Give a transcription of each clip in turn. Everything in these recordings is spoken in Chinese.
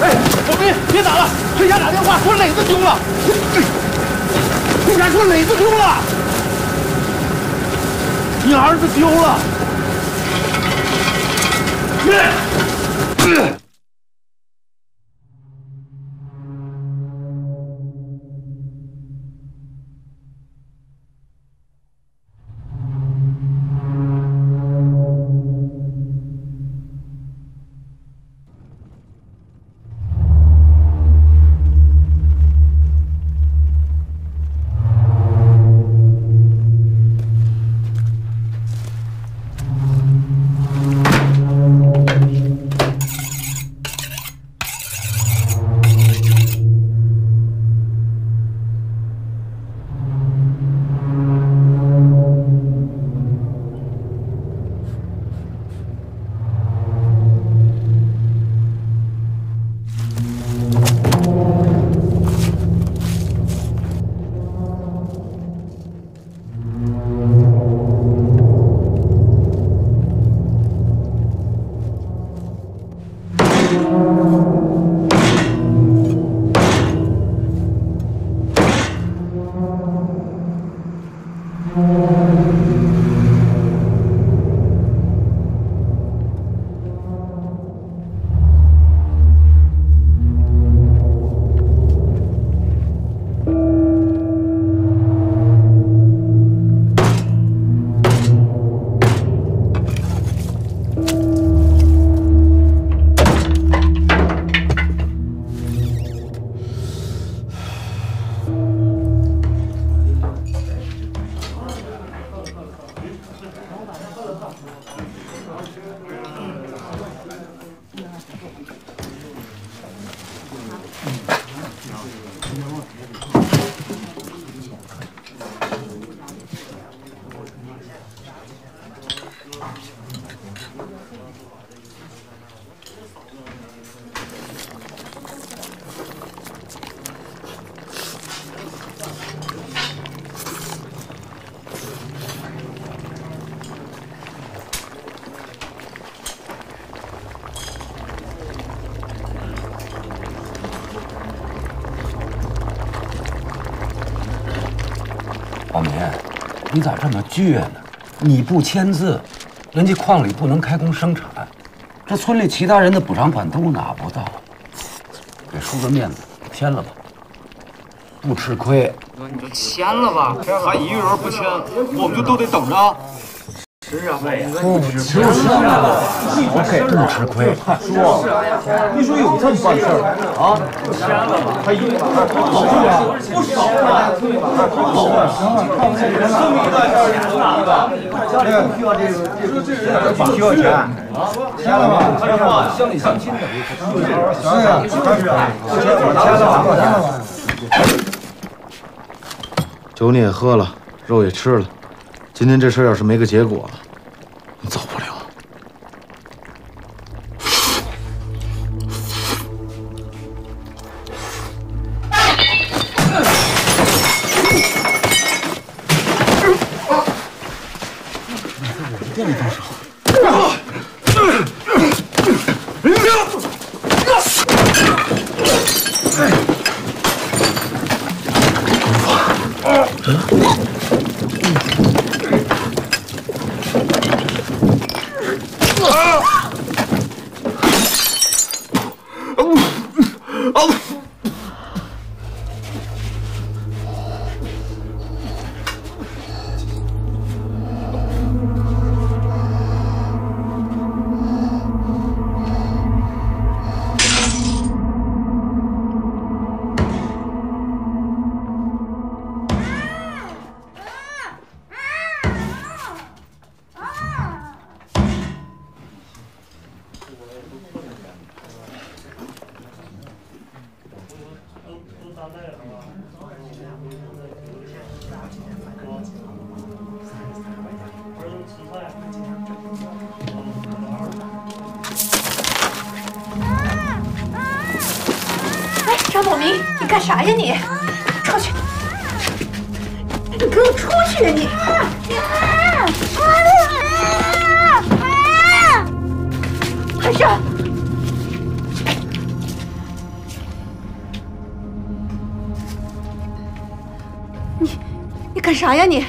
哎，宝民，别打了，回家打电话说磊子丢了。回家说磊子丢了，你儿子丢了。咋这么倔呢？你不签字，人家矿里不能开工生产，这村里其他人的补偿款都拿不到，给叔个面子，签了吧，不吃亏。哥，你就签了吧。还一个人不签，我们就都得等着。是啊，妹呀，不吃亏，OK，不吃亏。叔，你说有这么办事儿啊？签了吧，他一个不少啊，好啊，行了，看不起人了，这么一大家人都拿的，家里不需要这个，这个这人不需要钱啊？签了吧，签了吧，乡里乡亲的，是啊，签了吧，签了吧。酒你也喝了，肉也吃了，今天这事要是没个结果，你走不了。啊！你在我们店里动手！啥呀你？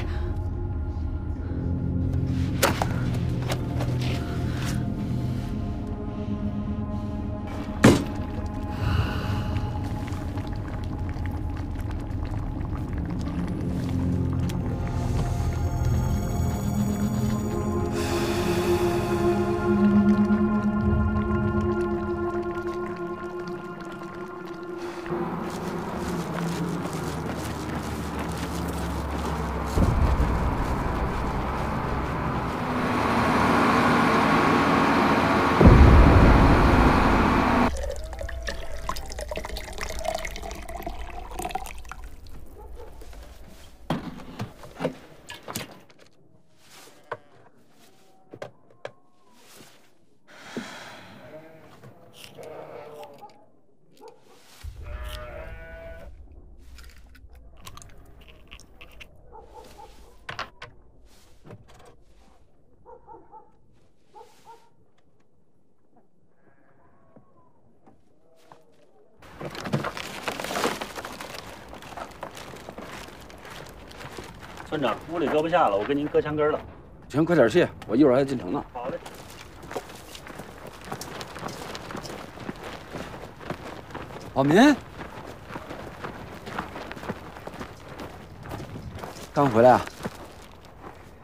屋里搁不下了，我给您搁墙根了。行，快点卸，我一会儿还要进城呢。好嘞。宝民，刚回来啊？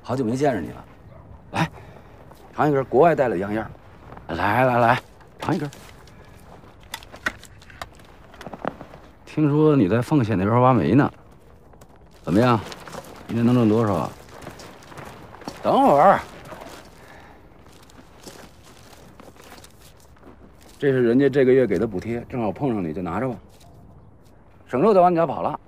好久没见着你了，来，尝一根国外带来的洋烟。来来来，尝一根。听说你在奉县那边挖煤呢，怎么样？一天能挣多少啊？等会儿，这是人家这个月给的补贴，正好碰上你就拿着吧，省得我再往你家跑了。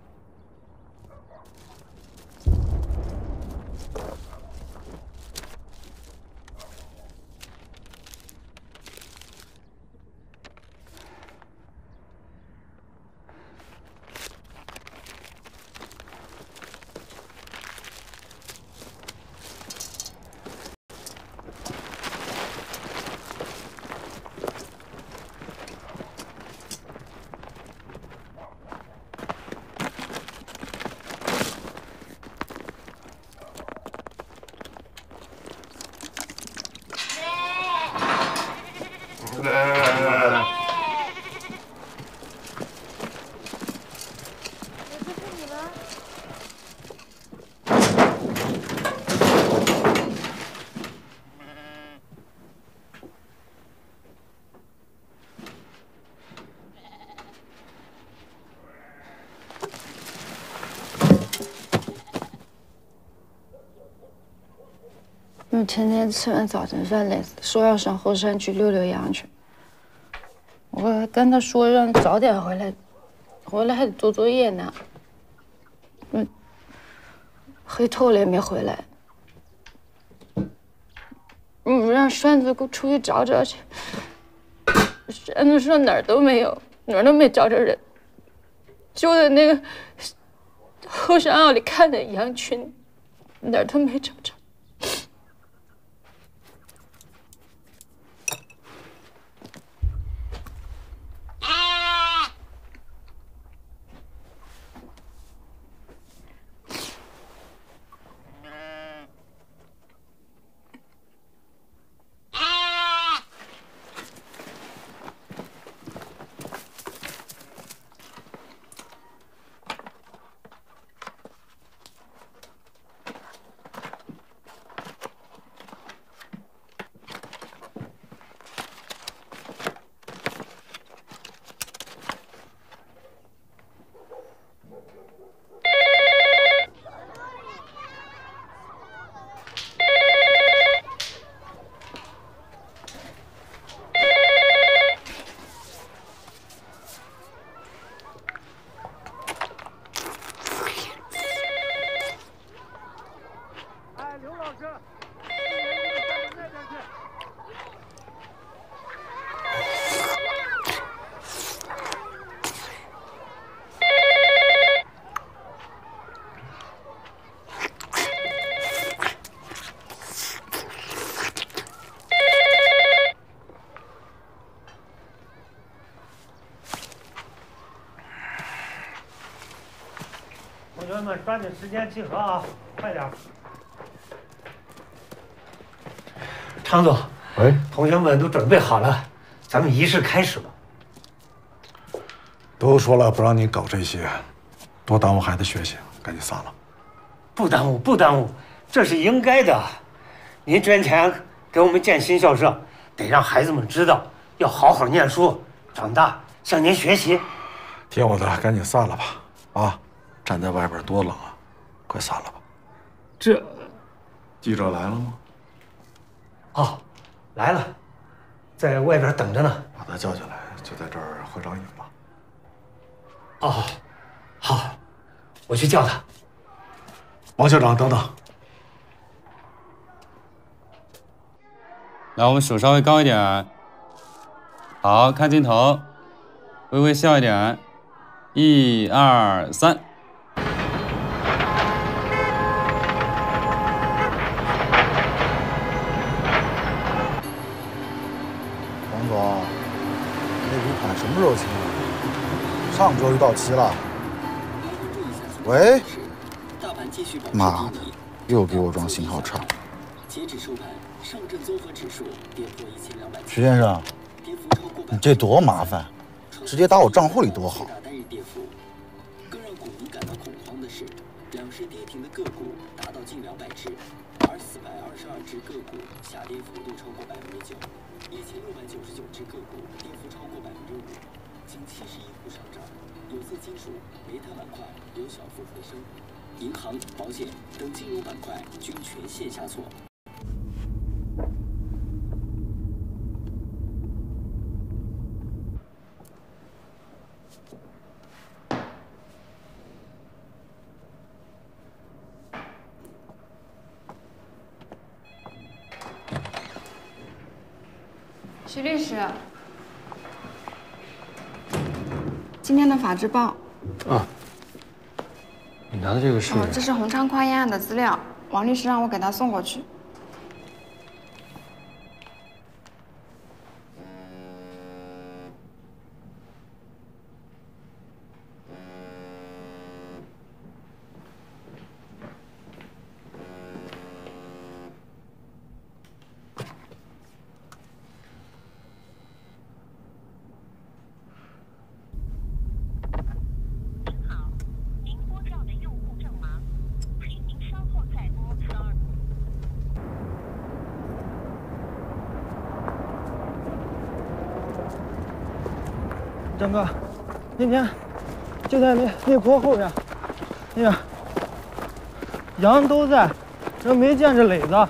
我天天吃完早晨饭累，说要上后山去溜溜羊去。我跟他说让早点回来，回来还得做作业呢。嗯，黑透了也没回来。嗯，让栓子给我出去找找去。栓子说哪儿都没有，哪儿都没找着人，就在那个后山坳里看的羊群，哪儿都没找着。抓紧时间集合啊，快点。常总，喂，同学们都准备好了，咱们仪式开始吧。都说了不让你搞这些，多耽误孩子学习，赶紧散了。不耽误，不耽误，这是应该的。您捐钱给我们建新校舍，得让孩子们知道要好好念书，长大向您学习。听我的，赶紧散了吧。啊，站在外边多冷啊，快散了吧。这记者来了吗？哦，来了，在外边等着呢。把他叫进来，就在这儿合张影吧。哦，好，我去叫他。王校长，等等。来，我们手稍微高一点。好看镜头，微微笑一点。一二三。上周就到期了。喂，妈的，又给我装信号差。截止收盘，上证综合指数跌破一千两百点徐先生，你这多麻烦，直接打我账户里多好。更让股民感到恐慌的是，两市跌停的个股达到近两百只，而四百二十二只个股下跌幅度超过百分之九，一千六百九十九只个股跌幅超过百分之五，仅七十一户上涨，有色金属、煤炭板块有小幅回升，银行、保险等金融板块均全线下挫。徐律师，今天的《法制报》啊，你拿的这个是？哦，这是洪昌跨业案的资料，王律师让我给他送过去。张哥，今天就在那那坡后边，那个羊都在，这没见着磊子。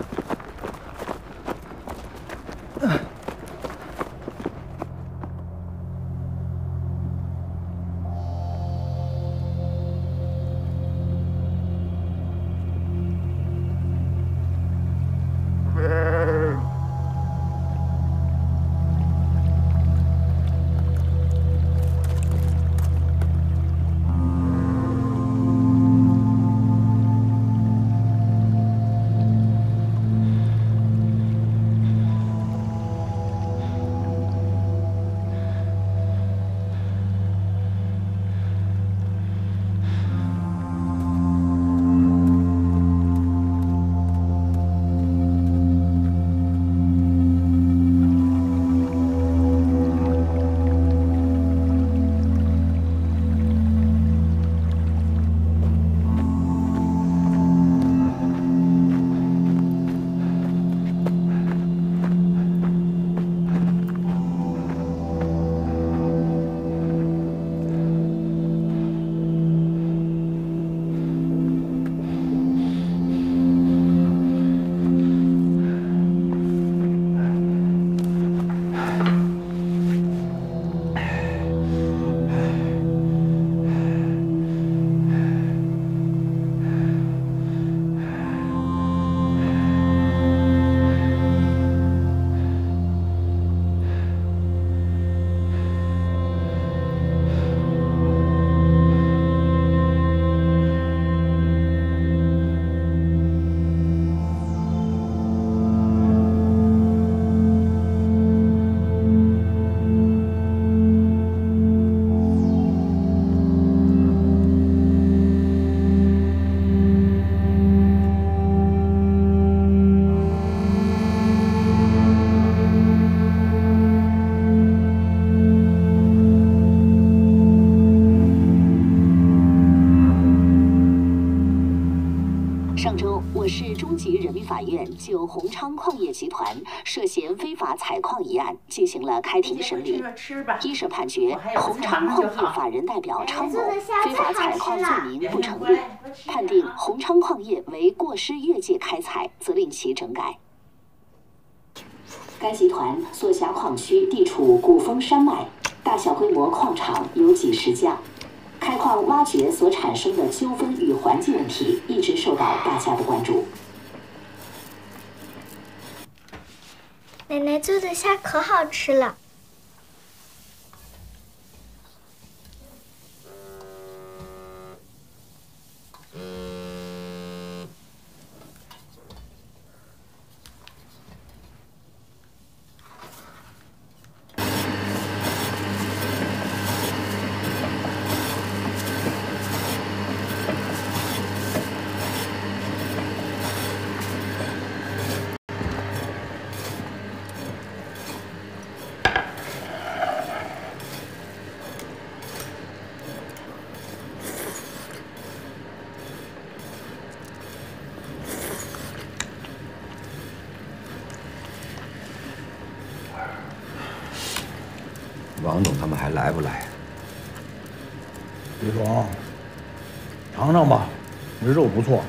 就宏昌矿业集团涉嫌非法采矿一案进行了开庭审理。一审判决，宏昌矿业法人代表昌某非法采矿罪名不成立，判定宏昌矿业为过失越界开采，责令其整改。该集团所辖矿区地处古风山脉，大小规模矿场有几十家。开矿挖掘所产生的纠纷与环境问题一直受到大家的关注。奶奶做的虾可好吃了。王总他们还来不来？李总，尝尝吧，这肉不错。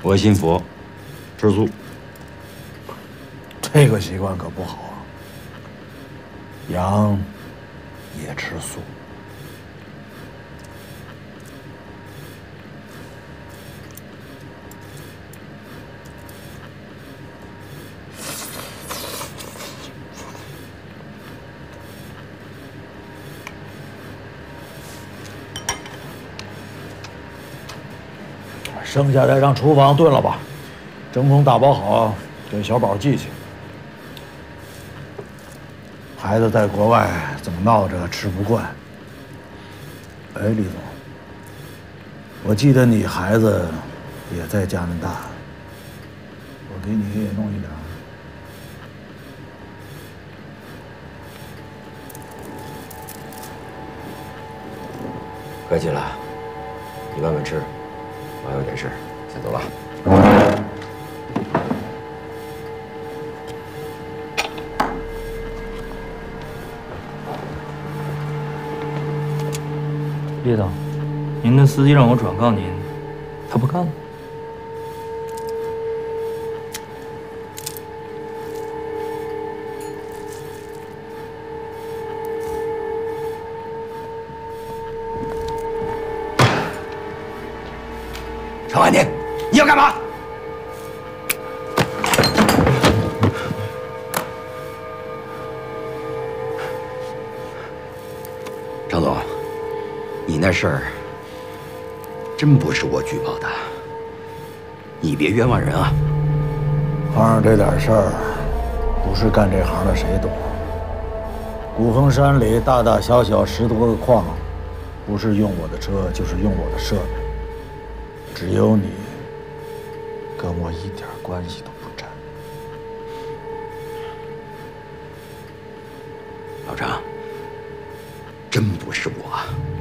我信佛，吃素。这个习惯可不好啊。羊也吃素。剩下的让厨房炖了吧，真空打包好，给小宝寄去。孩子在国外总闹着吃不惯。哎，李总，我记得你孩子也在加拿大，我给你也弄一点。客气了，你慢慢吃。我还有点事，先走了。李总，您的司机让我转告您，他不干了。你那事儿真不是我举报的，你别冤枉人啊！行上这点事儿，不是干这行的谁懂？古峰山里大大小小十多个矿，不是用我的车，就是用我的设备。只有你跟我一点关系都不沾。老张，真不是我。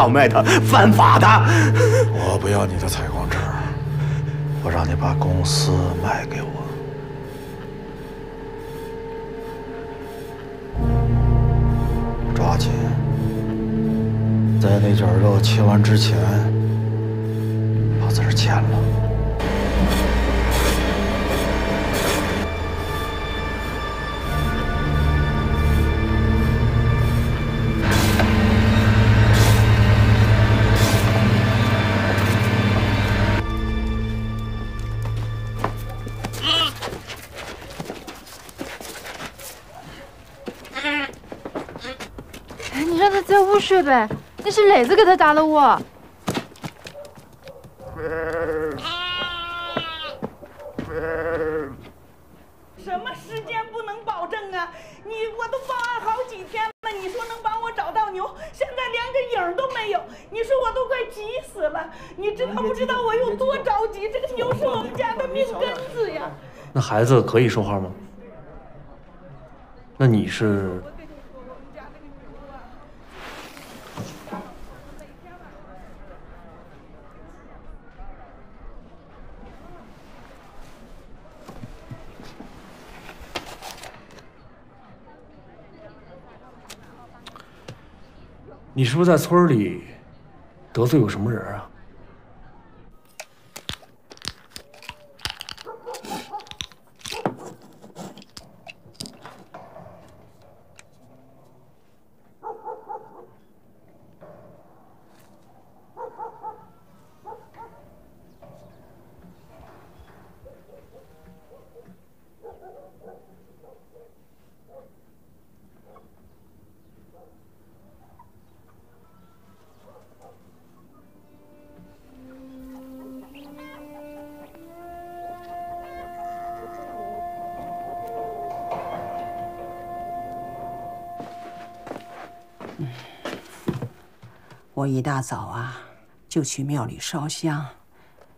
倒卖他，犯法的。我不要你的采矿证，我让你把公司卖给我。抓紧，在那卷肉切完之前，呗，那是磊子给他打的我。什么时间不能保证啊？你我都报案好几天了，你说能帮我找到牛，现在连个影都没有，你说我都快急死了。你知道不知道我有多着急？这个牛是我们家的命根子呀。那孩子可以说话吗？那你是？是不是在村里得罪过什么人啊？大早啊，就去庙里烧香，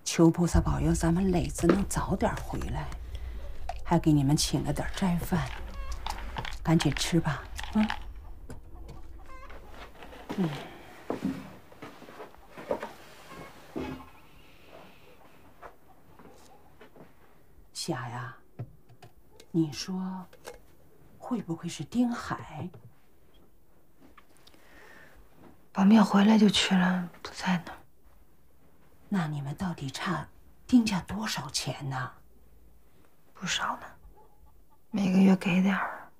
求菩萨保佑咱们磊子能早点回来，还给你们请了点斋饭，赶紧吃吧，嗯。嗯。霞呀，你说会不会是丁海？保密回来就去了，不在那儿。那你们到底差丁家多少钱呢？不少呢，每个月给点儿。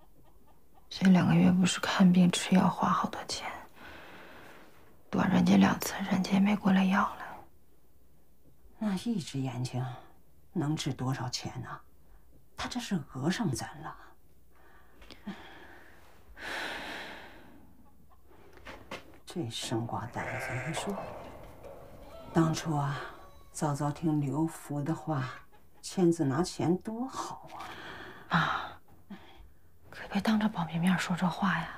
这两个月不是看病吃药花好多钱，短人家两次，人家也没过来要了。那一只眼睛能值多少钱呢？他这是讹上咱了。这生瓜蛋子，你说，当初啊，早早听刘福的话，签字拿钱多好啊！啊，可别当着保密面说这话呀。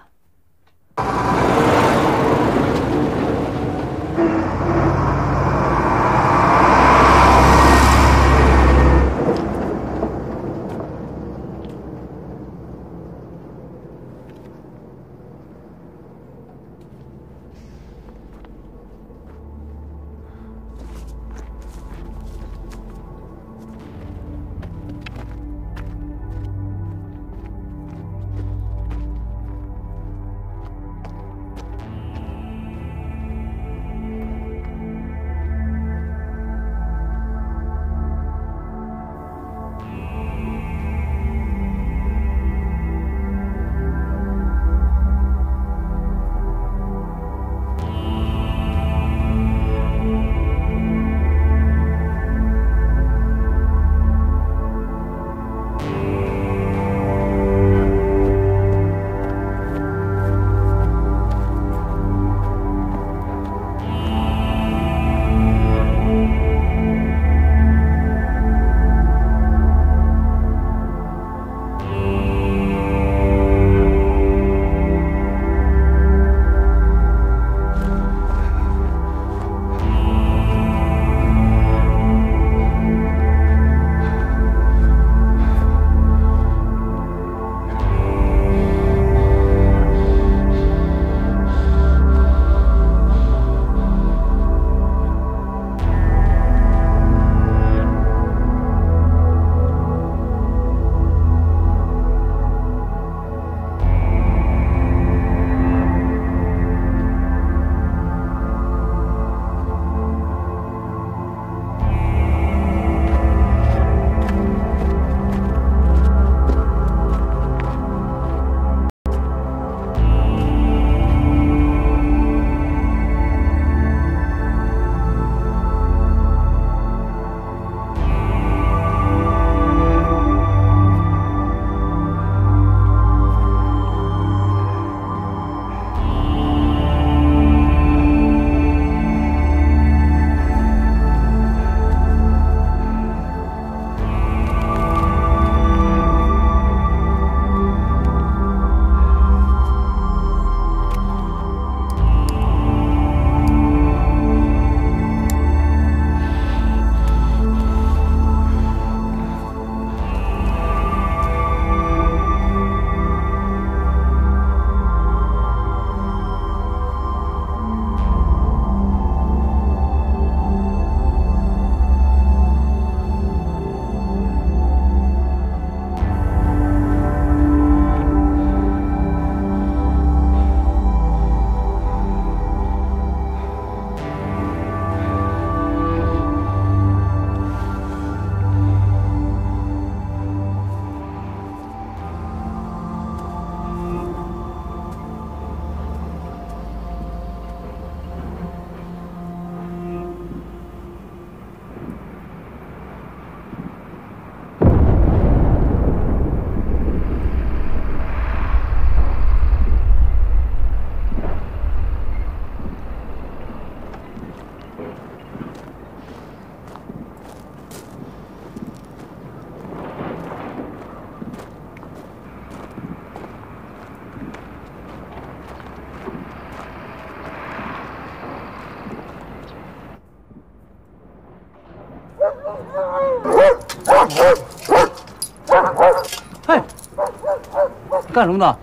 干什么的？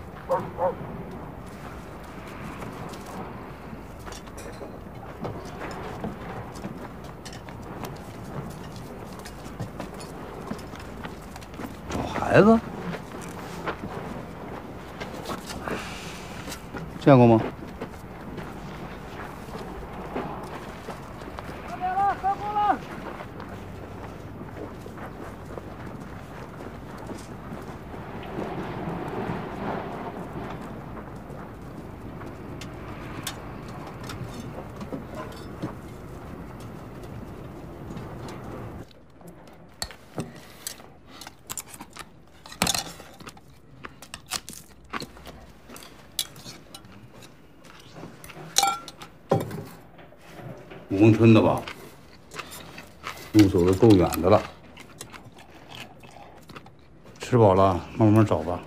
找孩子？见过吗？武蒙村的吧？路走的够远的了。吃饱了，慢慢找吧。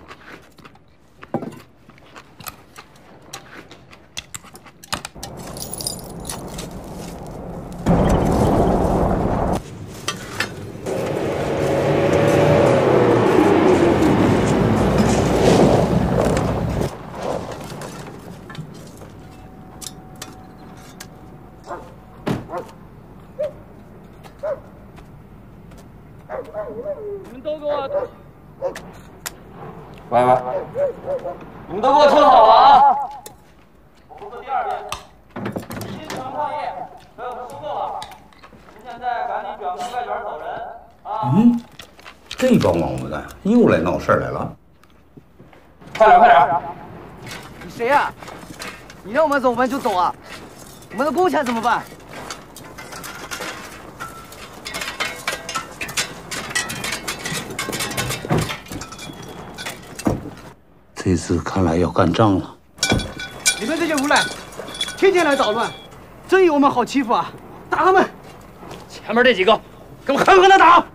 你们都给我，喂喂，你们都给我听好了啊！我说第二遍，新城创业被我们收购了，您现在赶紧转个快卷走人啊！嗯，这帮王八蛋又来闹事儿来了。快点快点！你谁呀、你让我我们就走啊？我们的工钱怎么办？这次看来要干仗了。你们这些无赖，天天来捣乱，真以为我们好欺负啊？打他们！前面这几个，给我狠狠的打！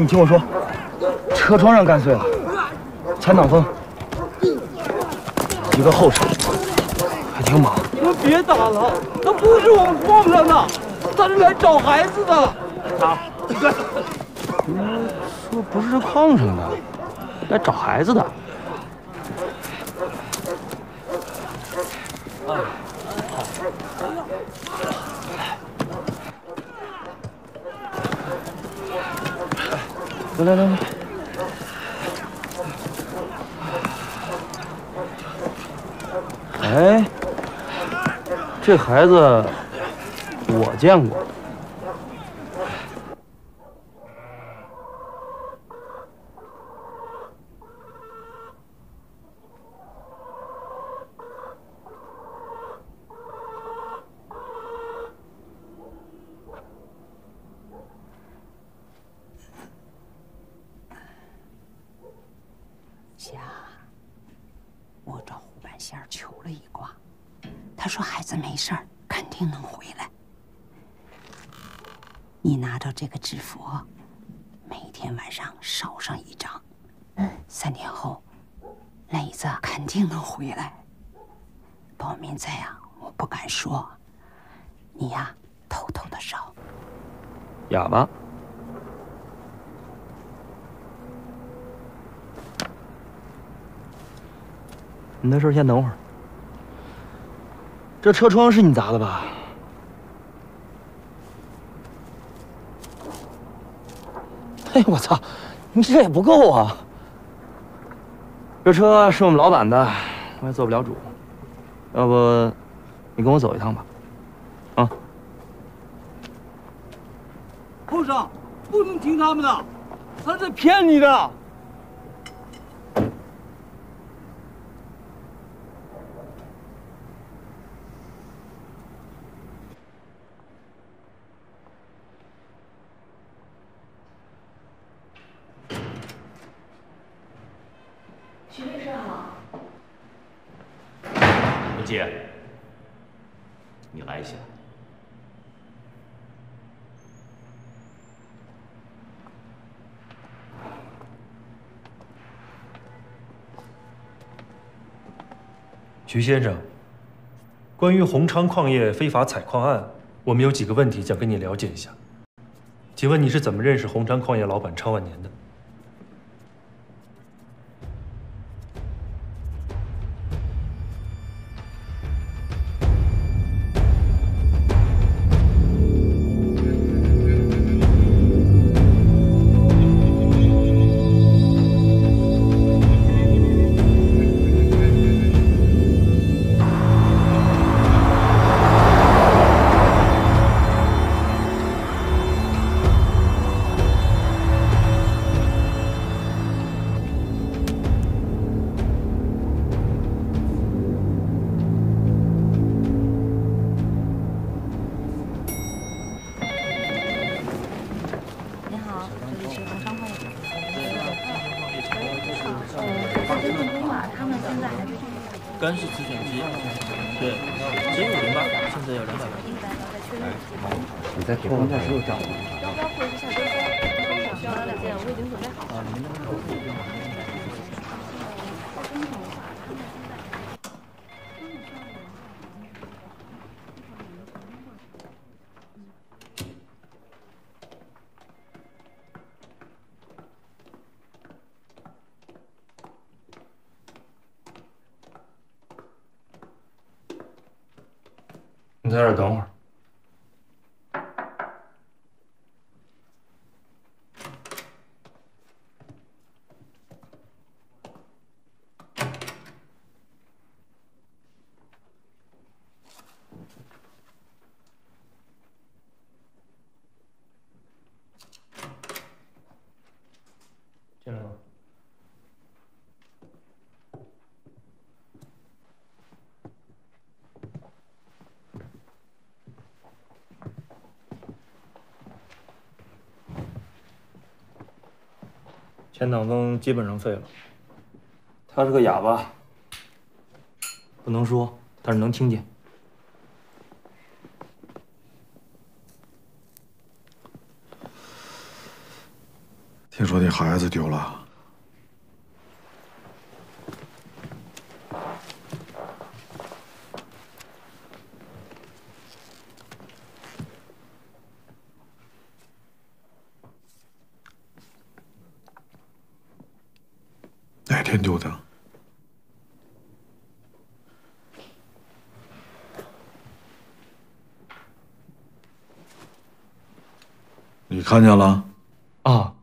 你听我说，车窗上干碎了，前挡风，一个后手，还挺猛。你们别打了，他不是我们碰上的，他是来找孩子的。好，说不是碰上的，来找孩子的。来来来，哎，这孩子我见过。霞，我找胡半仙儿求了一卦，他说孩子没事儿，肯定能回来。你拿着这个纸佛，每天晚上烧上一张，三天后，磊子肯定能回来。报名在啊，我不敢说，你呀偷偷的烧。哑巴。事先等会儿。这车窗是你砸的吧？嘿，我操，你这也不够啊！这车是我们老板的，我也做不了主。要不，你跟我走一趟吧？啊？后生，不能听他们的，他在骗你的。徐律师好。文杰，你来一下。徐先生，关于宏昌矿业非法采矿案，我们有几个问题想跟你了解一下。请问你是怎么认识宏昌矿业老板昌万年的？前挡风基本上废了。他是个哑巴，不能说，但是能听见。听说你孩子丢了，哪天丢的？你看见了？啊，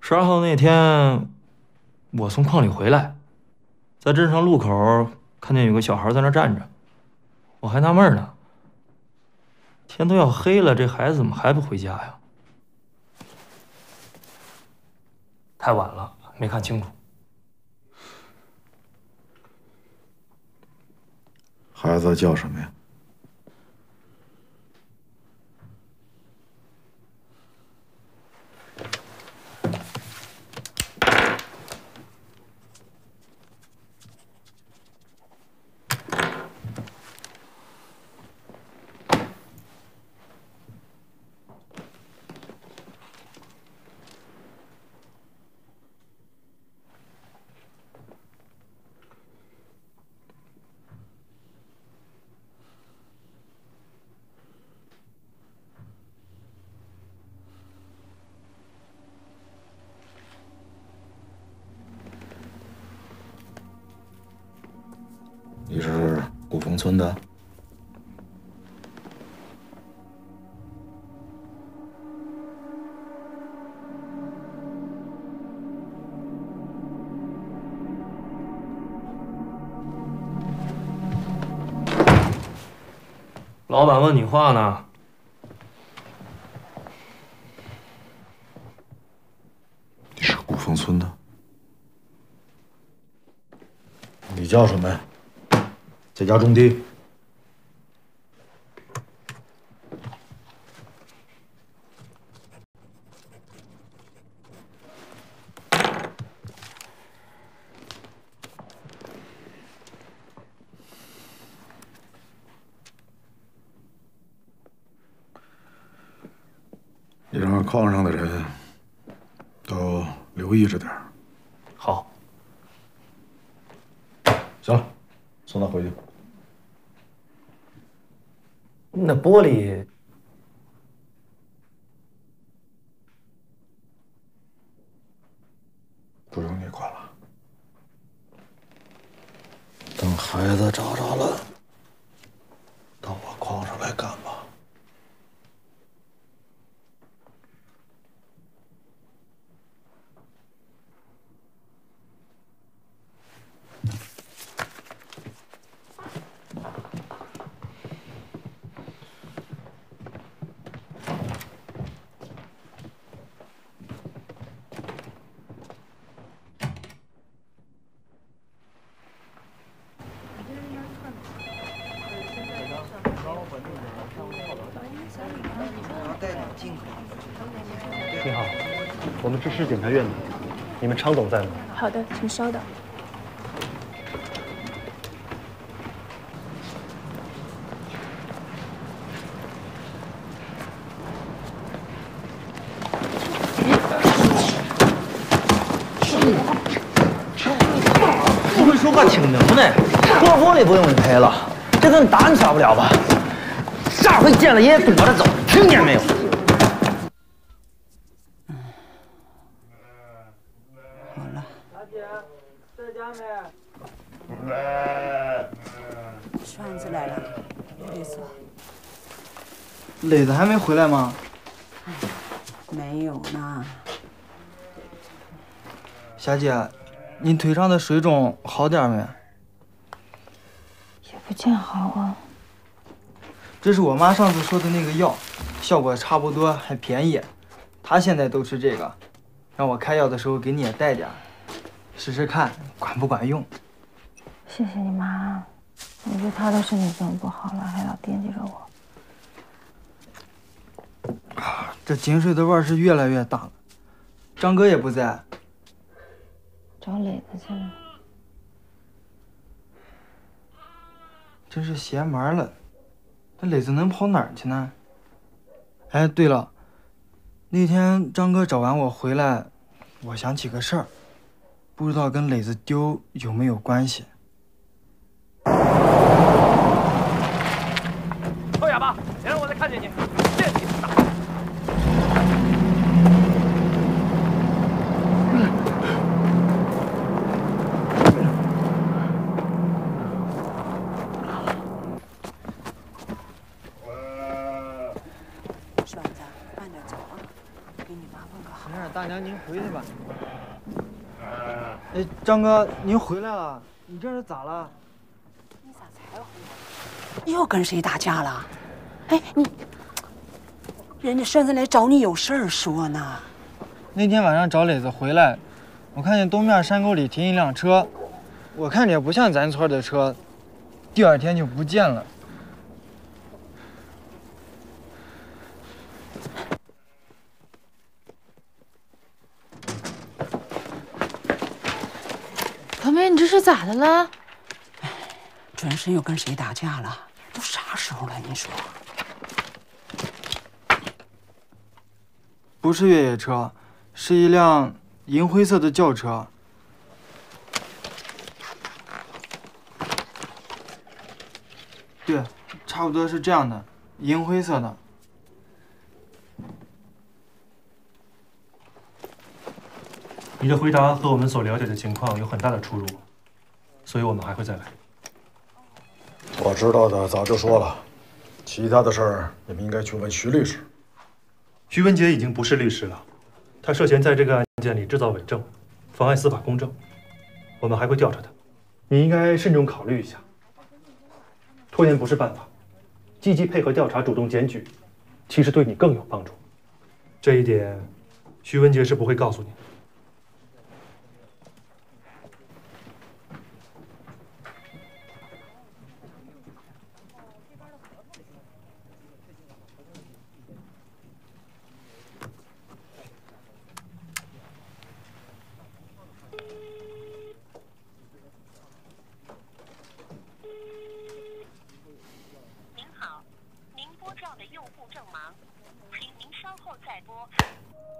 十二号那天，我从矿里回来，在镇上路口看见有个小孩在那站着，我还纳闷呢，天都要黑了，这孩子怎么还不回家呀？太晚了，没看清楚。孩子叫什么呀？话呢。你是古风村的？你叫什么呀？在家种地？你让矿上的人都留意着点儿。好。行了，送他回去。那玻璃不用你管了。等孩子找着了，到我矿上来干吧。你好，我们这是检察院的，你们常总在吗？好的，请稍等。不会说话挺能耐，破玻璃不用你赔了，这顿打你少不了吧？下回见了爷爷躲着走，听见没有？栓子来了，有点酸。磊子还没回来吗？哎没有呢。霞姐，你腿上的水肿好点没？也不见好啊。这是我妈上次说的那个药，效果差不多，还便宜。她现在都吃这个，让我开药的时候给你也带点，试试看管不管用。谢谢你妈，我觉得她的身体这么不好了，还老惦记着我。这井水的味儿是越来越大了。张哥也不在，找磊子去了。真是邪门了。那磊子能跑哪儿去呢？哎，对了，那天张哥找完我回来，我想起个事儿，不知道跟磊子丢有没有关系。臭哑巴，别让我再看见你！见你死打！栓子，慢点走啊，给你妈问个好。没事，大娘您回去吧。哎，张哥，您回来了，你这是咋了？你咋才回来？又跟谁打架了？哎，你，人家婶子来找你有事儿说呢。那天晚上找磊子回来，我看见东面山沟里停一辆车，我看着也不像咱村的车，第二天就不见了。你这是咋的了？转身又跟谁打架了？都啥时候了？你说？不是越野车，是一辆银灰色的轿车。对，差不多是这样的，银灰色的。你的回答和我们所了解的情况有很大的出入，所以我们还会再来。我知道的早就说了，其他的事儿你们应该去问徐律师。徐文杰已经不是律师了，他涉嫌在这个案件里制造伪证，妨碍司法公正。我们还会调查他，你应该慎重考虑一下。拖延不是办法，积极配合调查，主动检举，其实对你更有帮助。这一点，徐文杰是不会告诉你。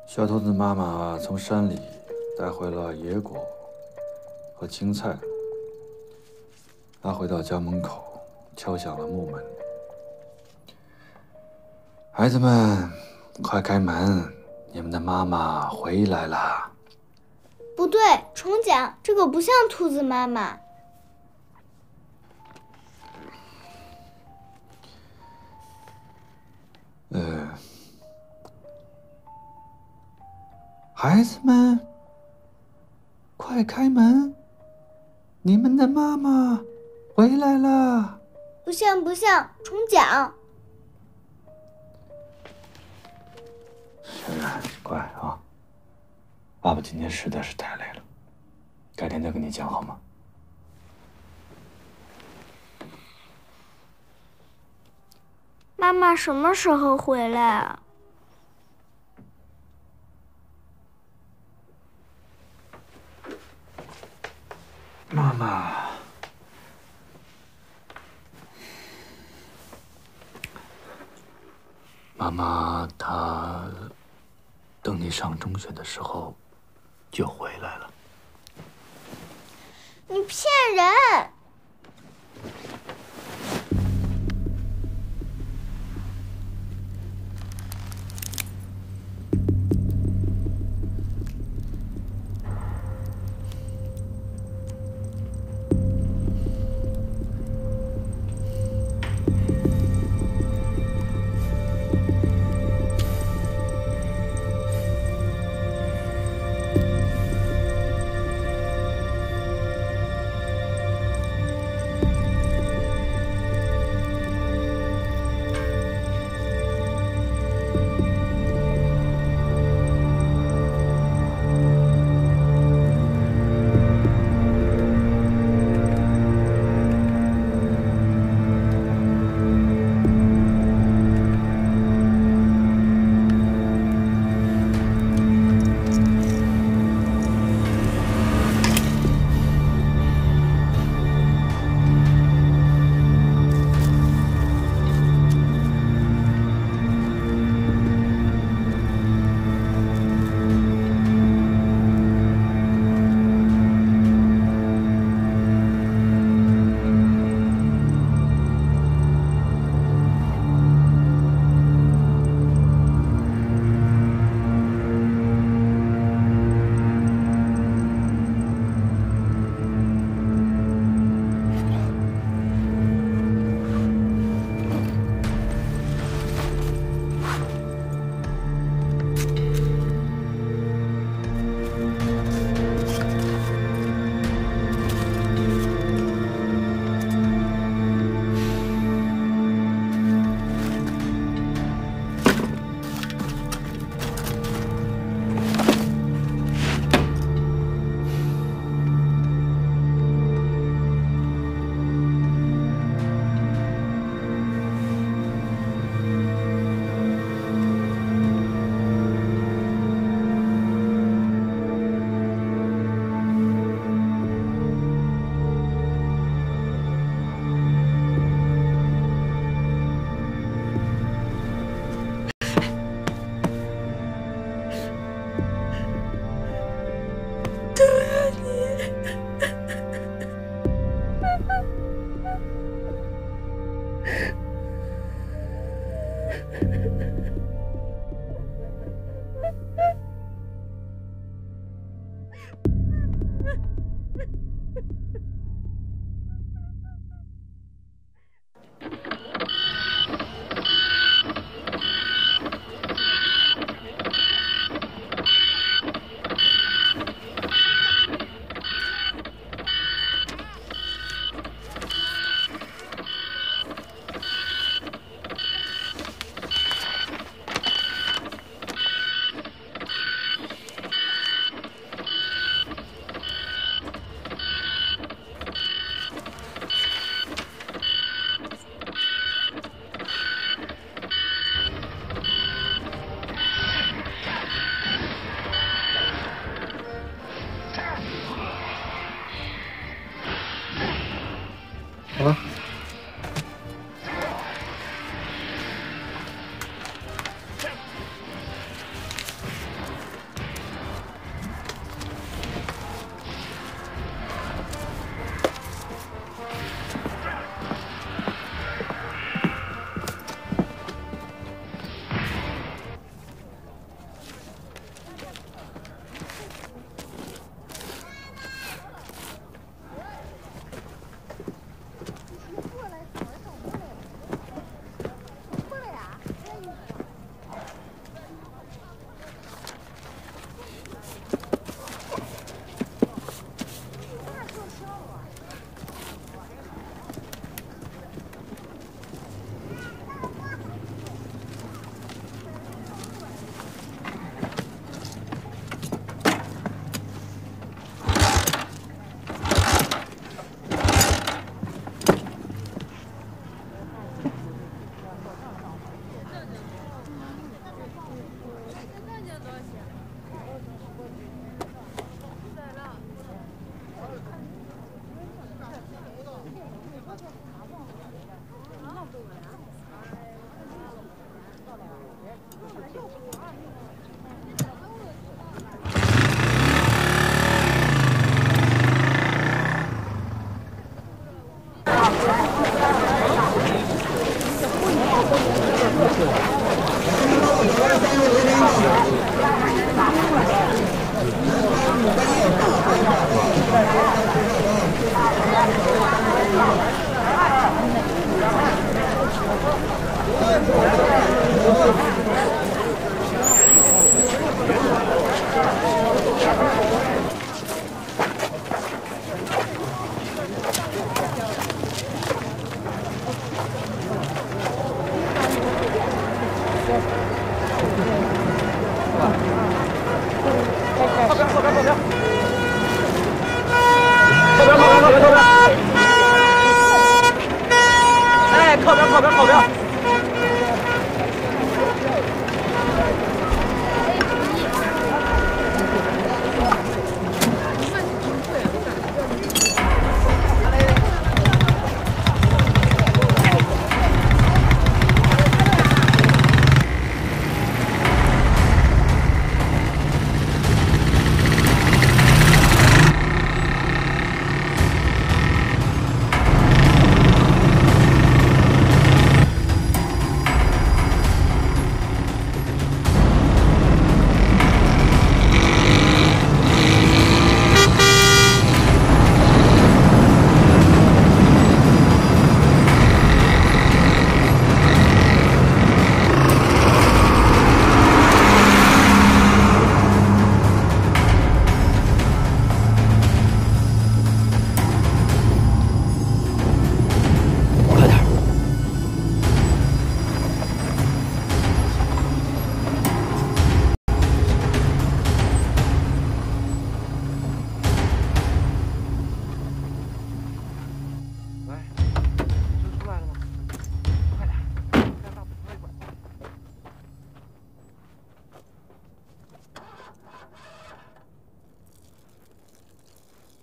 小兔子妈妈从山里带回了野果和青菜，拿回到家门口，敲响了木门。孩子们，快开门！你们的妈妈回来了。不对，重讲，这个不像兔子妈妈。孩子们，快开门！你们的妈妈回来了。不像，不像，重讲。萱萱，乖啊！爸爸今天实在是太累了，改天再跟你讲好吗？妈妈什么时候回来啊？妈妈，妈妈她等你上中学的时候就回来了。你骗人！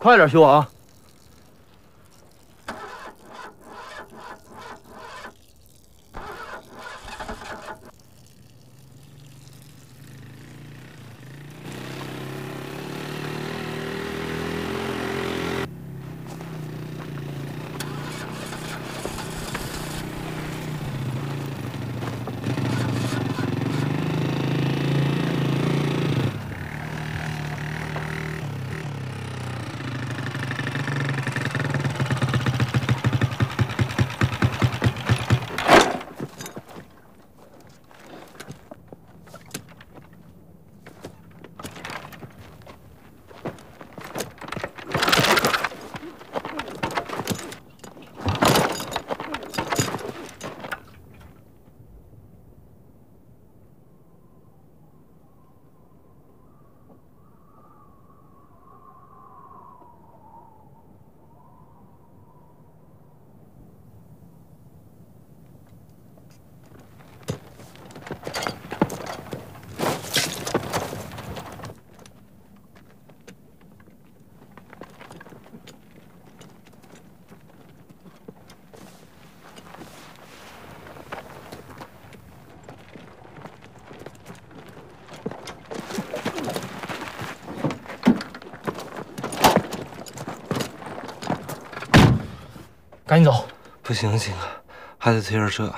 快点修啊。不行，行，还得推着车。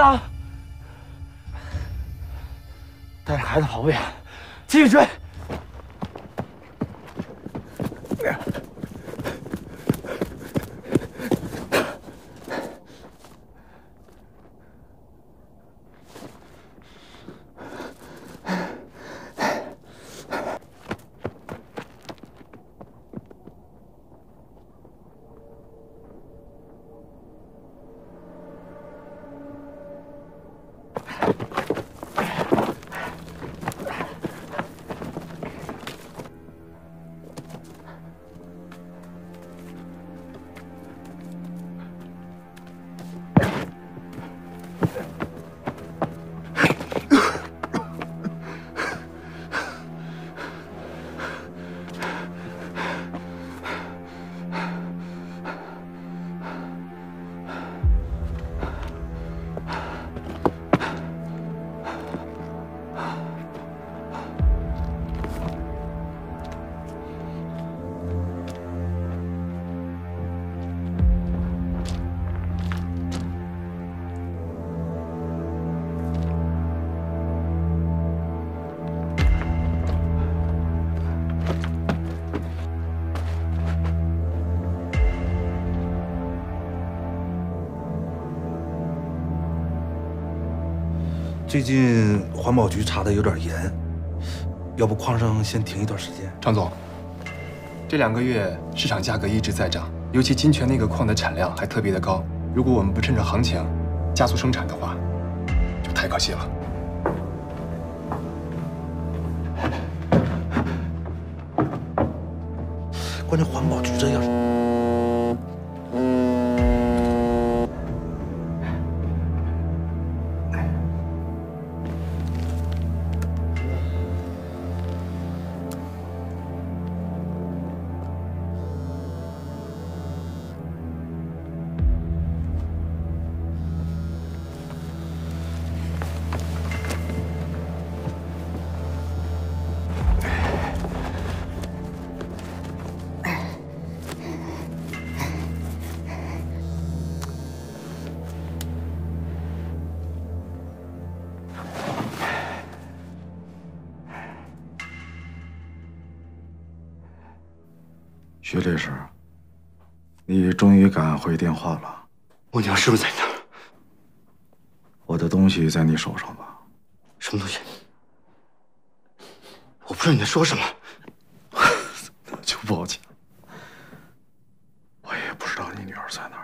呢？带着孩子跑不远，继续追。最近环保局查的有点严，要不矿上先停一段时间？张总，这两个月市场价格一直在涨，尤其金泉那个矿的产量还特别的高。如果我们不趁着行情加速生产的话，就太可惜了。关键环保局这要是……你终于敢回电话了。我娘是不是在那儿？我的东西在你手上吧？什么东西？我不知道你在说什么。那就报警。我也不知道你女儿在哪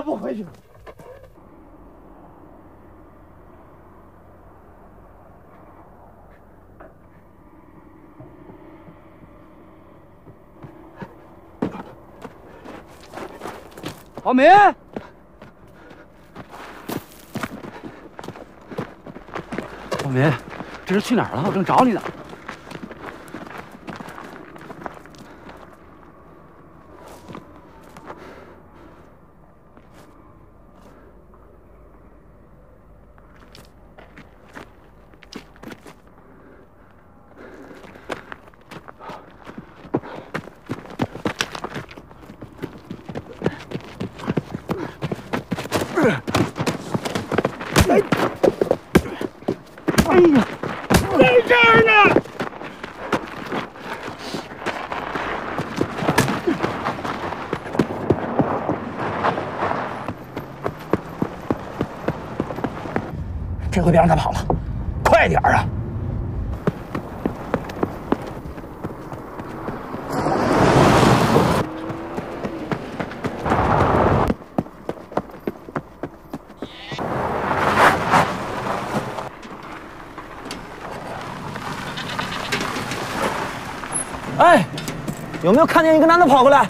他不回去。王明，王民，这是去哪儿了？我正找你呢。哎呀，在这儿呢！别让他跑了，快点儿啊！哎，有没有看见一个男的跑过来？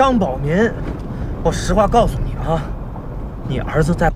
张宝民，我实话告诉你啊，你儿子在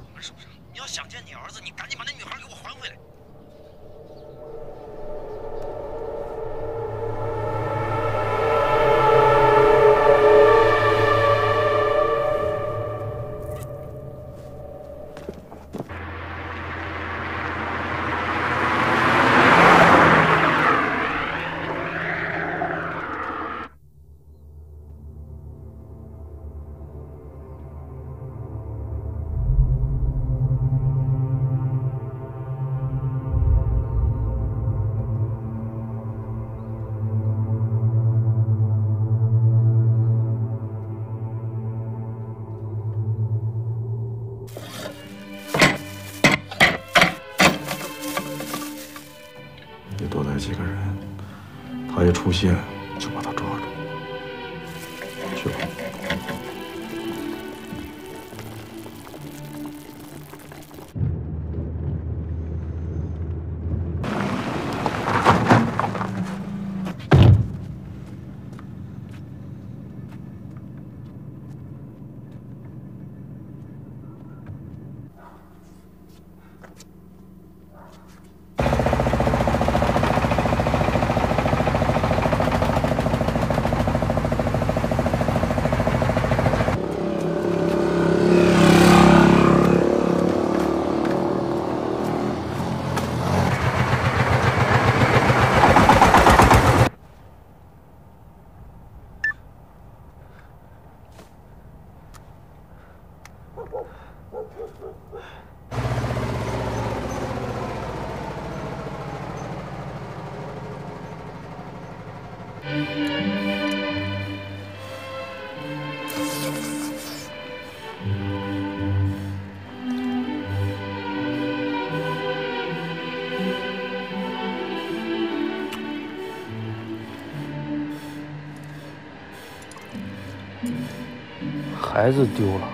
孩子丢了。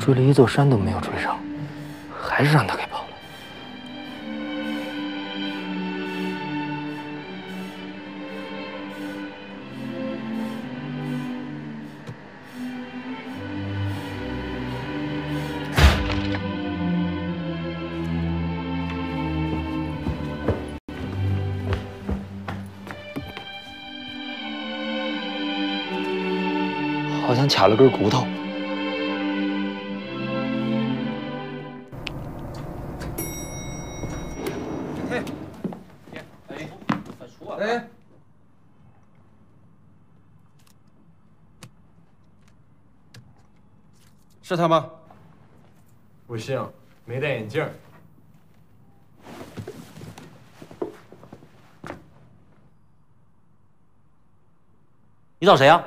追了一座山都没有追上，还是让他给跑了。根骨头。哎，是他吗？不像，没戴眼镜。你找谁啊？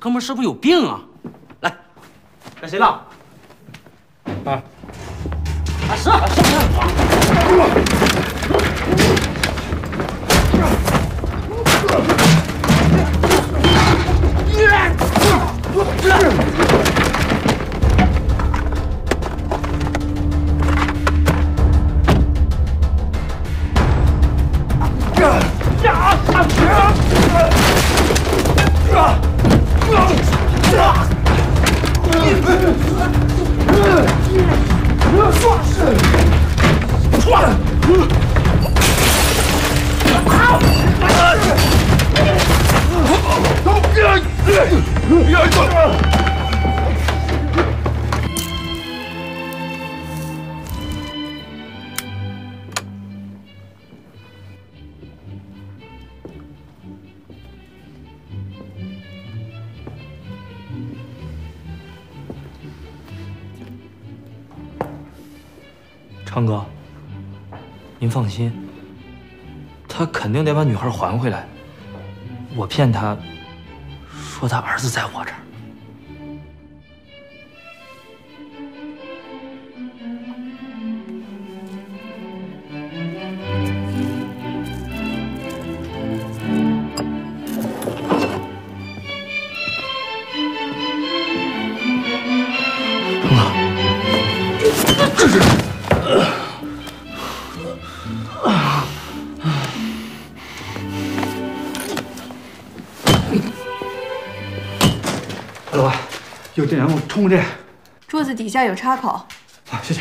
哥们是不是有病啊？来，该谁了？啊，啊是啊是。昌放心，他肯定得把女孩还回来。我骗他，说他儿子在我这儿。电源，我充电。桌子底下有插口。啊，谢谢。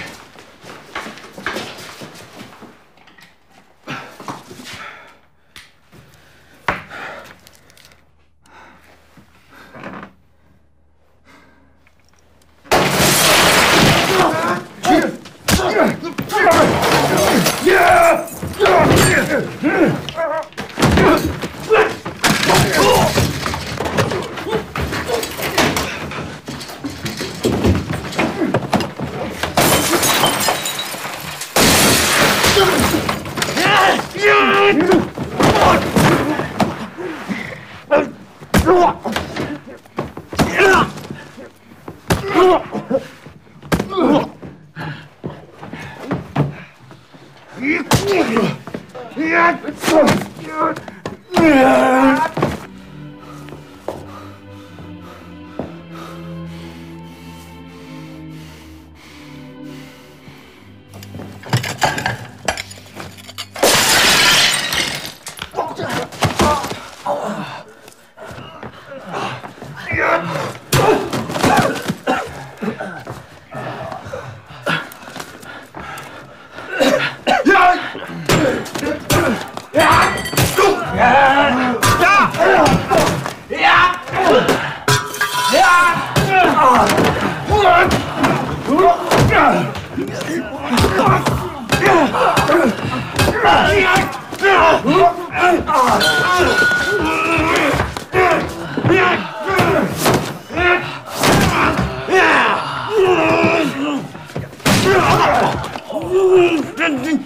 哎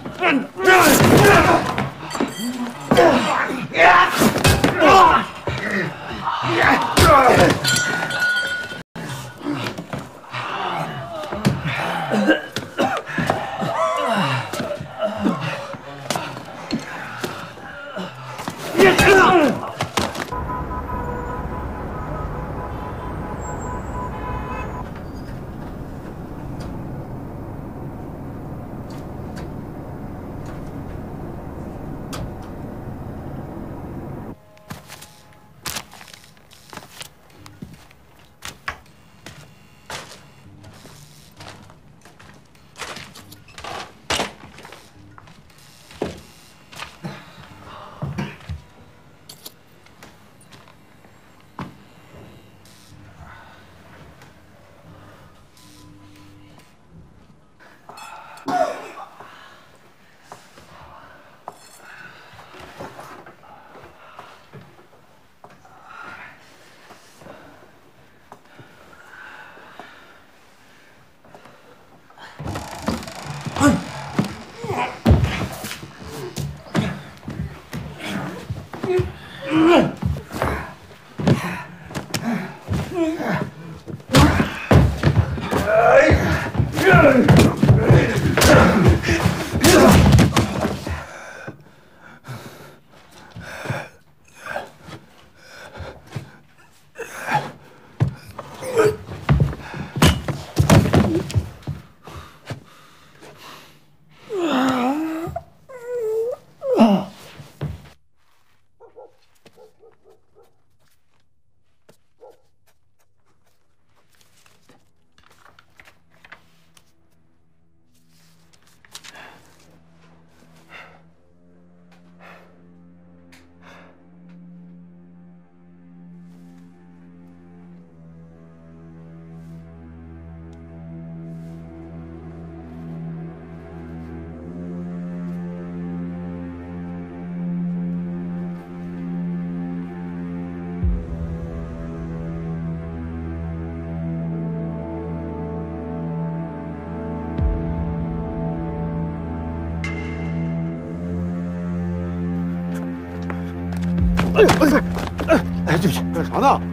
啥呢？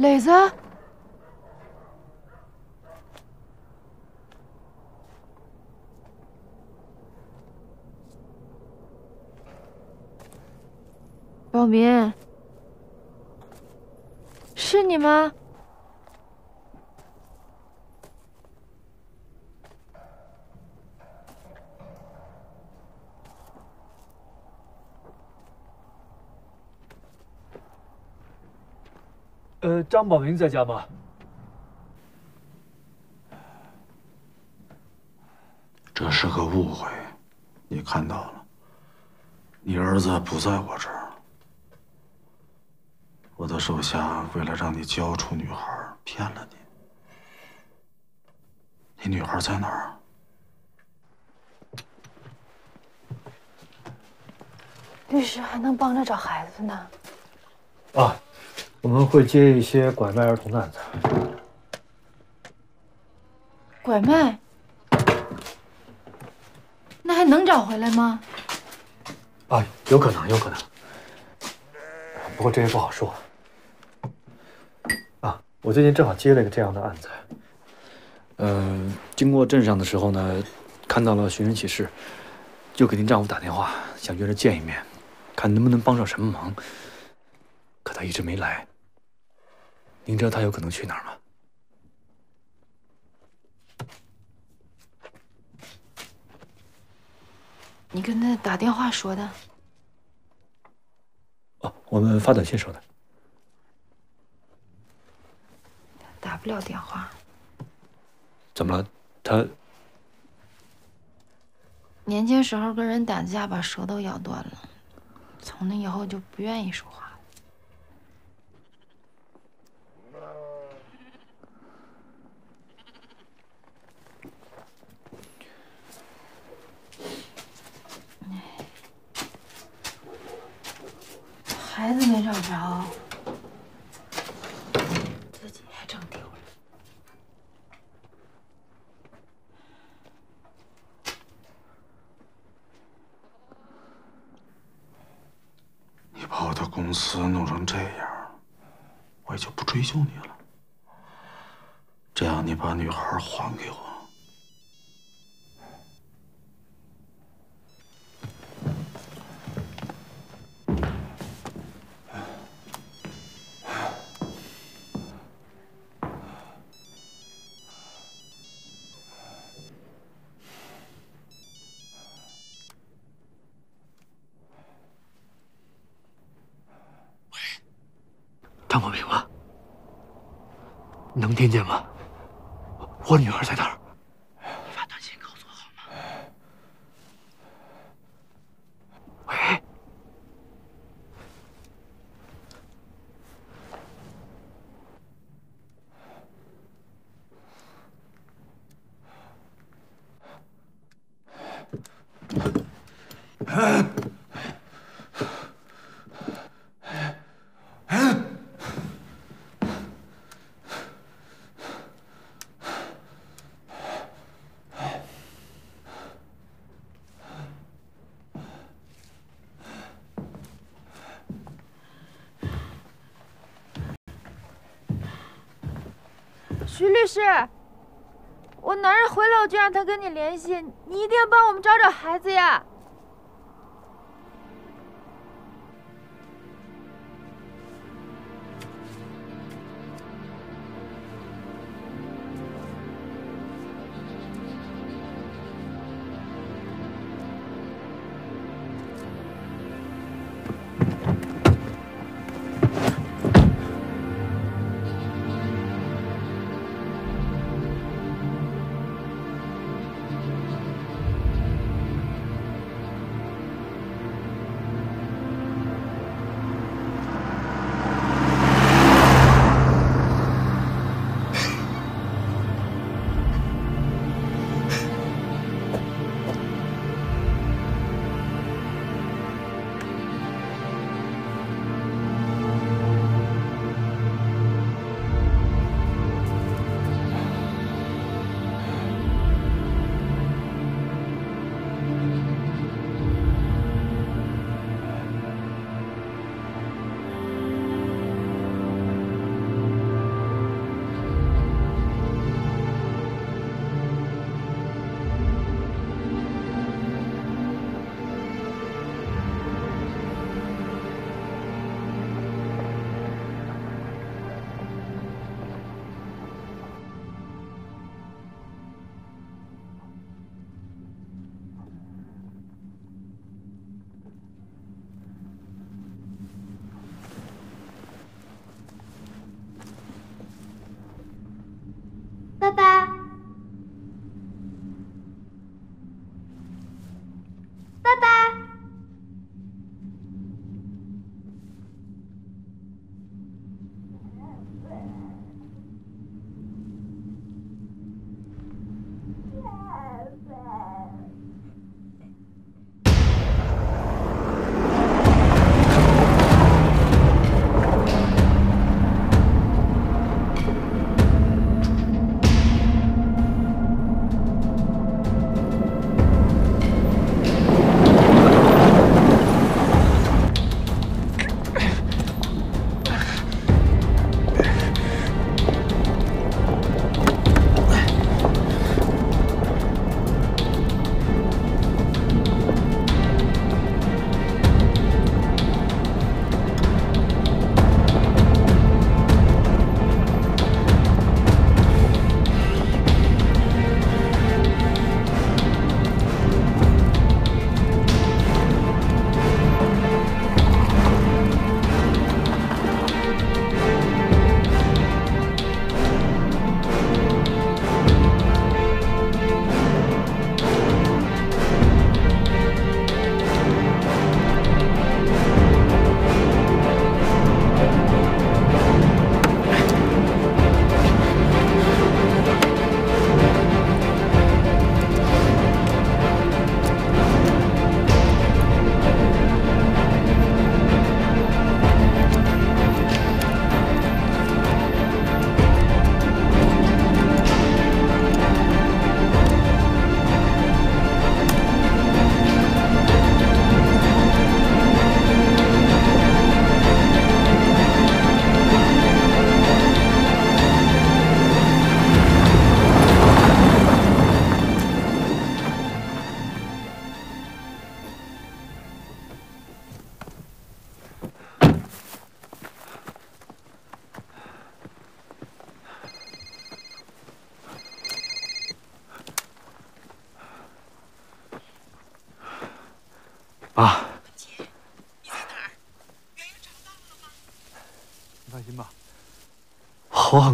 磊子，宝明，是你吗？张宝明在家吗？这是个误会，你看到了，你儿子不在我这儿。我的手下为了让你交出女孩，骗了你。你女孩在哪儿？律师还能帮着找孩子呢。啊，我们会接一些拐卖儿童的案子。拐卖？那还能找回来吗？啊，有可能，有可能。不过这也不好说。啊，我最近正好接了一个这样的案子。呃，经过镇上的时候呢，看到了寻人启事，就给您丈夫打电话，想约着见一面，看能不能帮上什么忙。可他一直没来。您知道他有可能去哪儿吗？你跟他打电话说的？哦，我们发短信说的。打不了电话。怎么了？他年轻时候跟人打架把舌头咬断了，从那以后就不愿意说话。孩子没找着，自己还整丢了。你把我的公司弄成这样，我也就不追究你了。这样，你把女孩还给我。听见吗？我女儿在哪儿？发短信告诉我好吗？喂。是，我男人回来我就让他跟你联系，你一定要帮我们找找孩子呀！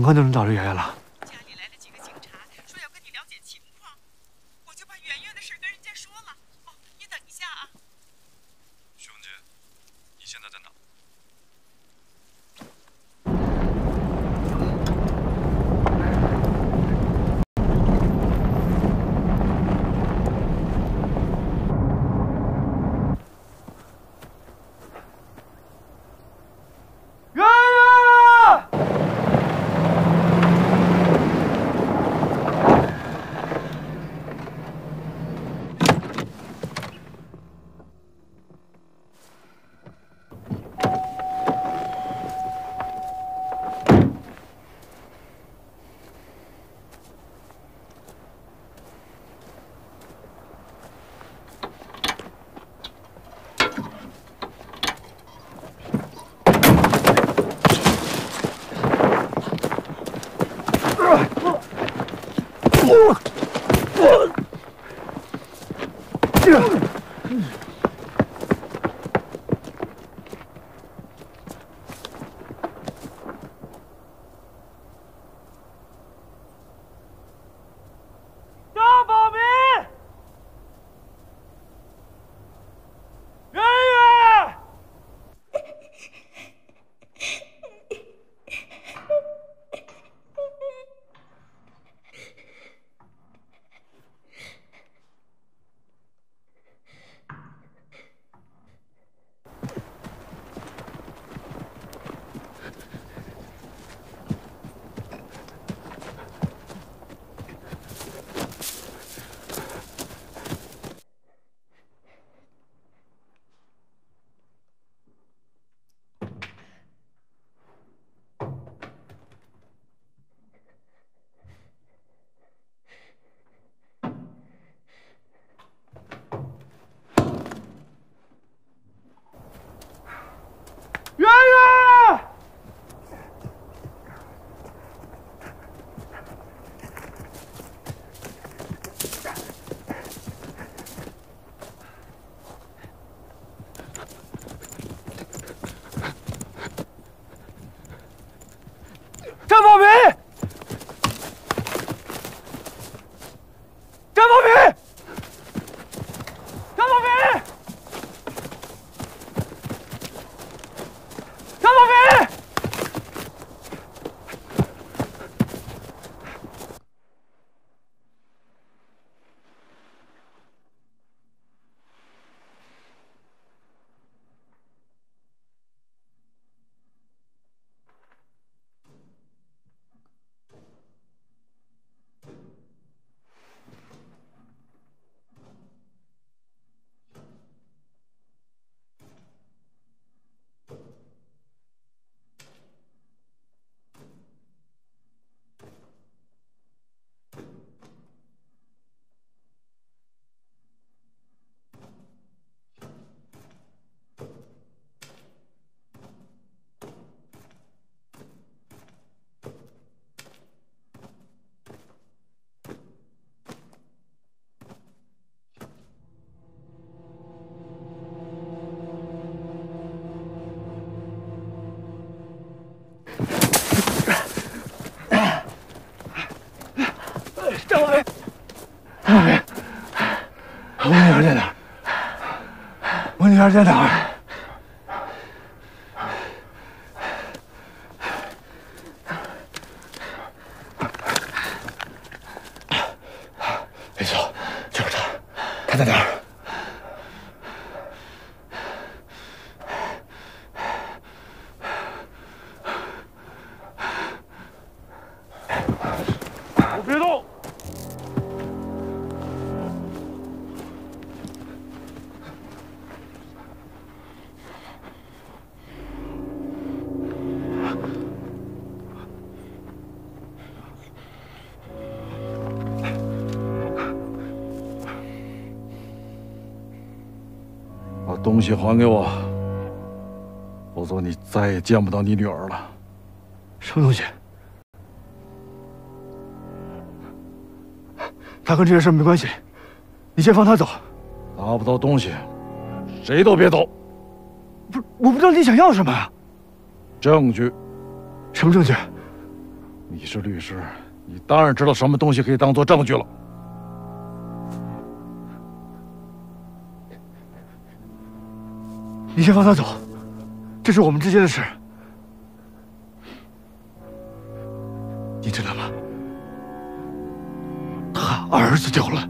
很快就能找着圆圆了。儿在哪儿？西还给我，否则你再也见不到你女儿了。什么东西？他跟这件事没关系，你先放他走。拿不到东西，谁都别走。不是，我不知道你想要什么呀。证据，什么证据？你是律师，你当然知道什么东西可以当做证据了。先放他走，这是我们之间的事。你知道吗？他儿子丢了。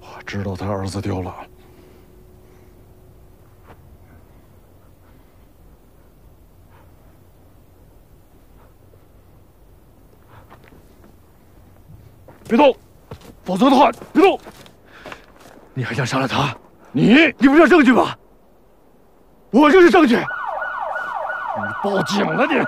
我知道他儿子丢了。别动，否则的话，别动。你还想杀了他？你你不是证据吗？我就是证据。你报警了你！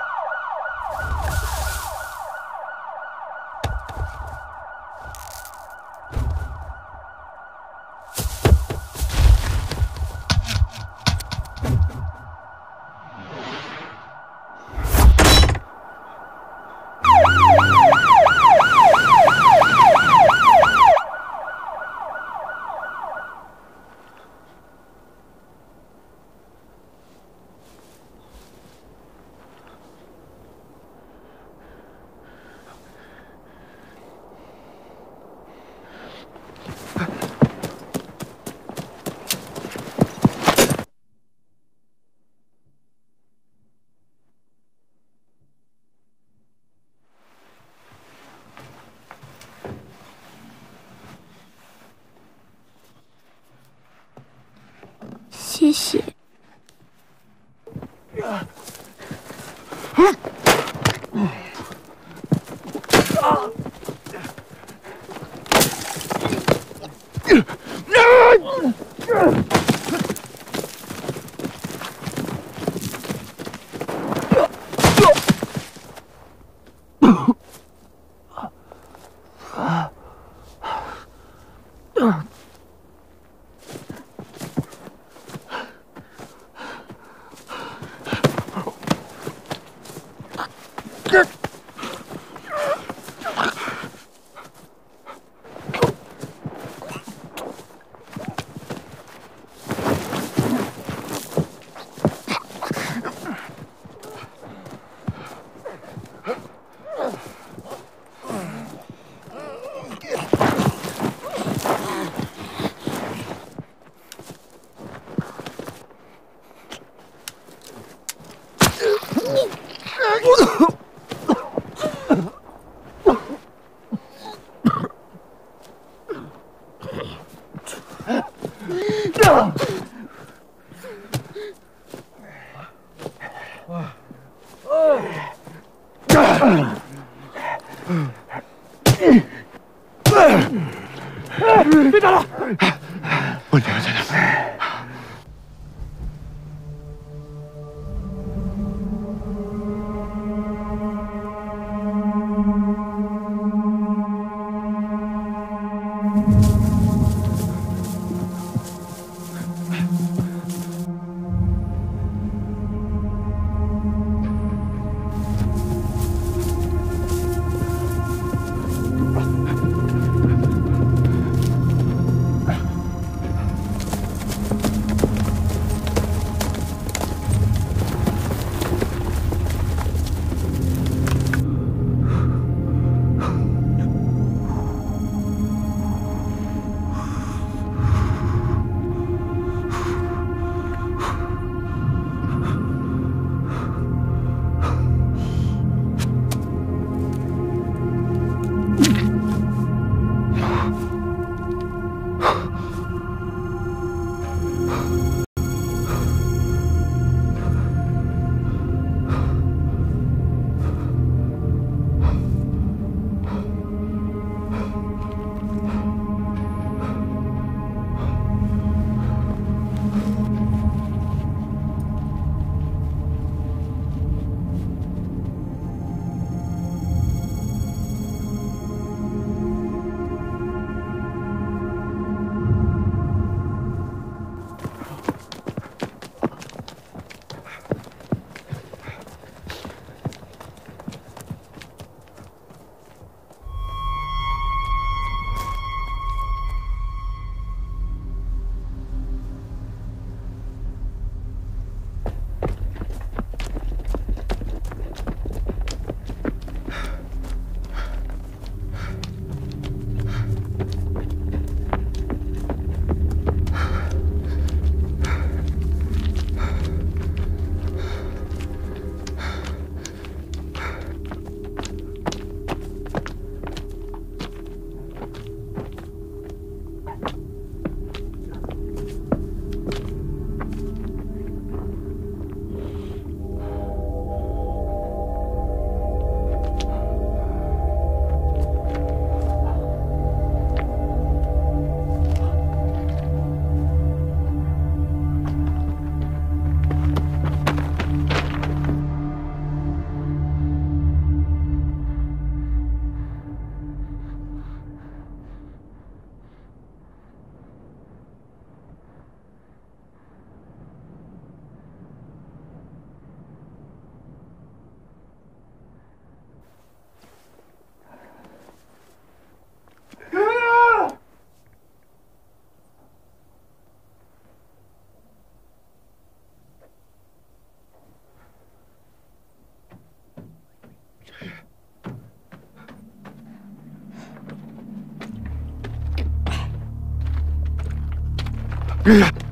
Yeah.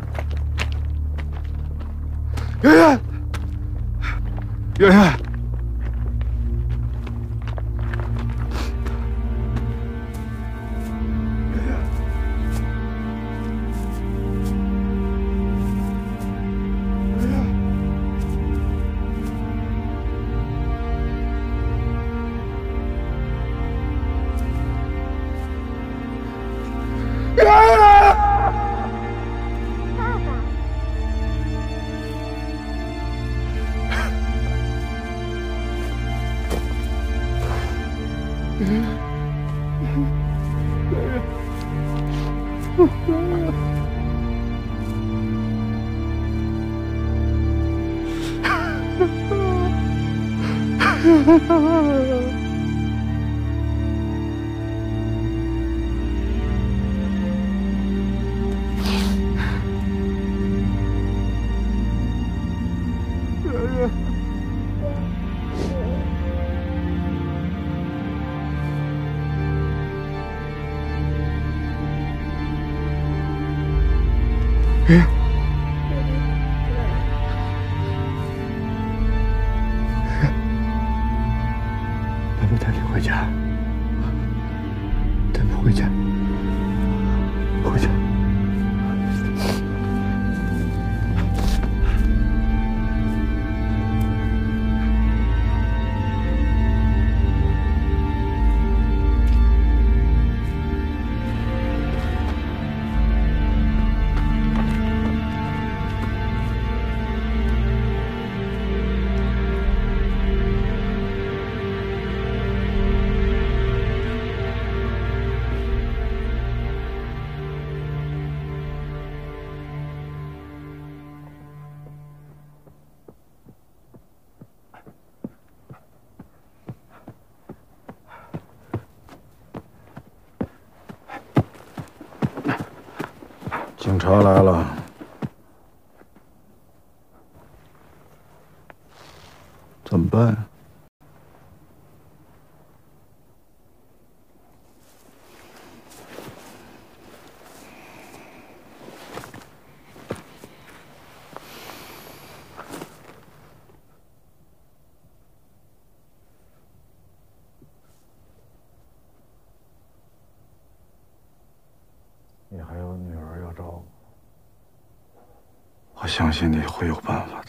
相信你会有办法。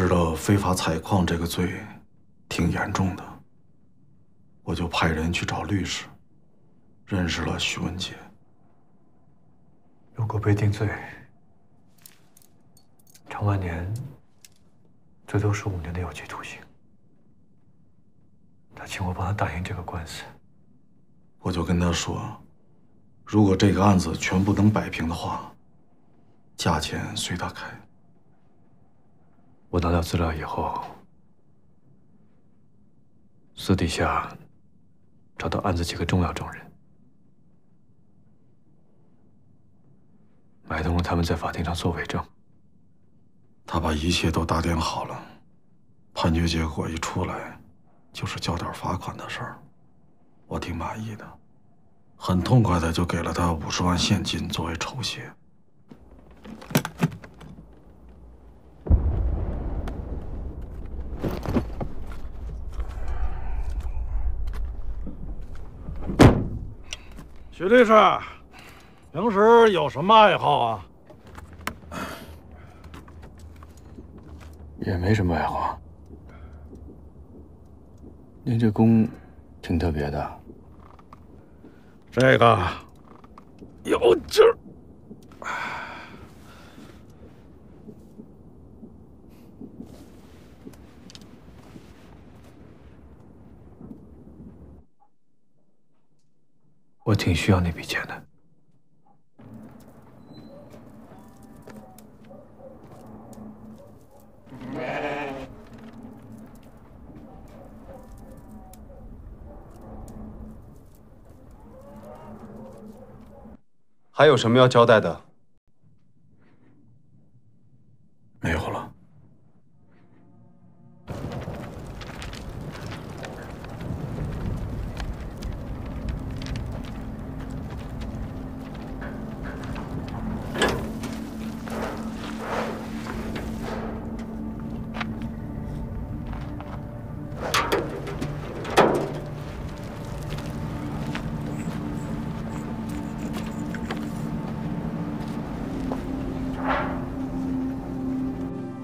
知道非法采矿这个罪挺严重的，我就派人去找律师，认识了徐文杰。如果被定罪，常万年最多是五年的有期徒刑。他请我帮他打赢这个官司，我就跟他说，如果这个案子全部能摆平的话，价钱随他开。我拿到资料以后，私底下找到案子几个重要证人。买通了他们在法庭上做伪证。他把一切都打点好了，判决结果一出来，就是交点罚款的事儿，我挺满意的，很痛快的就给了他五十万现金作为酬谢。徐律师，平时有什么爱好啊？也没什么爱好。您这弓挺特别的，这个有劲儿。我挺需要那笔钱的。还有什么要交代的？没有了。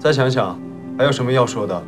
再想想，还有什么要说的？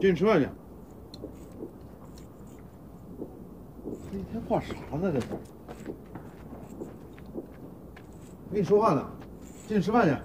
进去吃饭去。这一天画啥呢这是？跟你说话呢进去吃饭去。